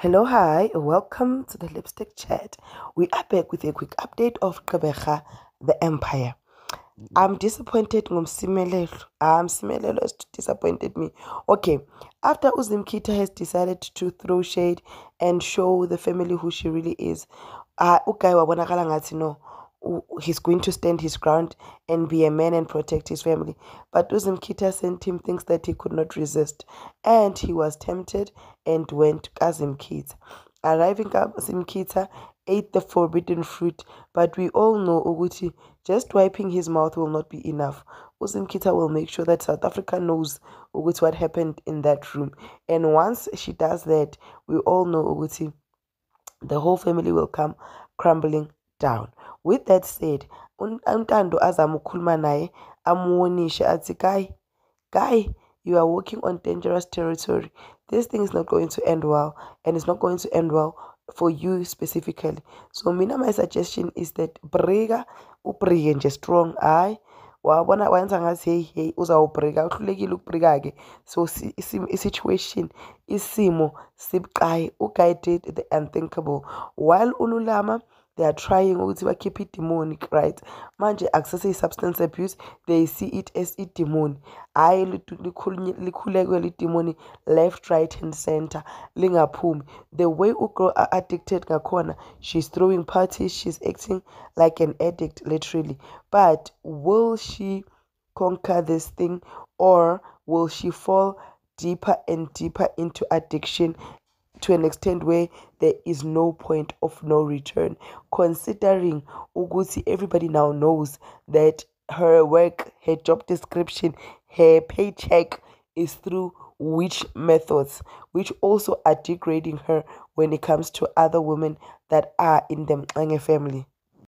Hello, hi, welcome to the Lipstick Chat. We are back with a quick update of Gqeberha, the Empire. I'm disappointed. Um, Simelelo has disappointed me. Okay, after Uzimkita has decided to throw shade and show the family who she really is, uh, ugai wabonakala ngathi no, he's going to stand his ground and be a man and protect his family. But Uzimkita sent him things that he could not resist, and he was tempted and went to Kazimkita. Arriving at Kazimkita ate the forbidden fruit, but we all know Uguti just wiping his mouth will not be enough. Uzimkita will make sure that South Africa knows Uguti what happened in that room. And once she does that, we all know Uguti the whole family will come crumbling down. With that said, untando azama ukukhuluma naye amuonishe athi guy guy you are walking on dangerous territory. This thing is not going to end well and it's not going to end well for you specifically. So mina my suggestion is that brika ubrike nje strong hayi wabona wenza ngathi hey hey uzawubrika uhlulekile ukubrika-ke. So i-situation isimo sibuqayi uguy did the unthinkable. While ululama they are trying ukuthi bakhiphe i-demonic right? Manje akusese i-substance abuse they see it as i-demoni hhayi likhulekwe li-demoni left right and center lingaphumi. The way ugirl addicted ngakhona she's throwing parties she's acting like an addict literally. But will she conquer this thing or will she fall deeper and deeper into addiction to an extent where there is no point of no return. Considering ukuthi everybody now knows that her work her job description her paycheck is through which methods which also are degrading her when it comes to other women that are in the Mxenge family